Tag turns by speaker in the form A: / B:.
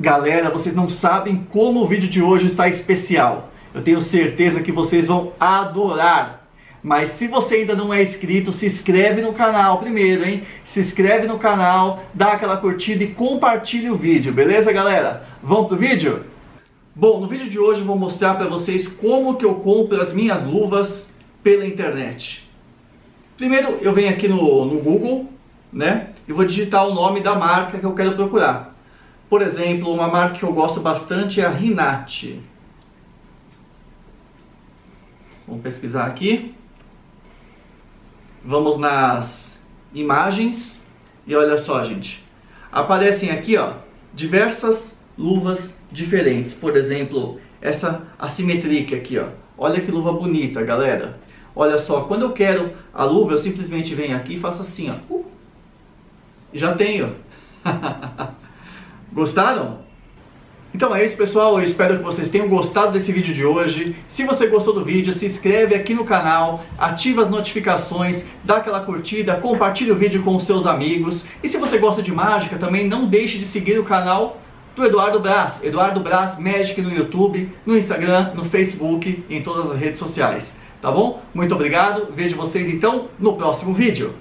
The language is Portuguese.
A: Galera, vocês não sabem como o vídeo de hoje está especial. Eu tenho certeza que vocês vão adorar. Mas se você ainda não é inscrito, se inscreve no canal primeiro, hein? Se inscreve no canal, dá aquela curtida e compartilha o vídeo, beleza, galera? Vamos pro vídeo? Bom, no vídeo de hoje eu vou mostrar para vocês como que eu compro as minhas luvas pela internet. Primeiro eu venho aqui no, no Google, né? E vou digitar o nome da marca que eu quero procurar. Por exemplo, uma marca que eu gosto bastante é a Rinati. Vamos pesquisar aqui. Vamos nas imagens e olha só, gente. Aparecem aqui, ó, diversas luvas diferentes. Por exemplo, essa assimétrica aqui, ó. Olha que luva bonita, galera. Olha só, quando eu quero a luva, eu simplesmente venho aqui e faço assim, ó. Uh, já tenho. Gostaram? Então é isso pessoal, eu espero que vocês tenham gostado desse vídeo de hoje. Se você gostou do vídeo, se inscreve aqui no canal, ativa as notificações, dá aquela curtida, compartilha o vídeo com os seus amigos. E se você gosta de mágica, também não deixe de seguir o canal do Eduardo Braz, Eduardo Braz Magic no YouTube, no Instagram, no Facebook e em todas as redes sociais. Tá bom? Muito obrigado, vejo vocês então no próximo vídeo.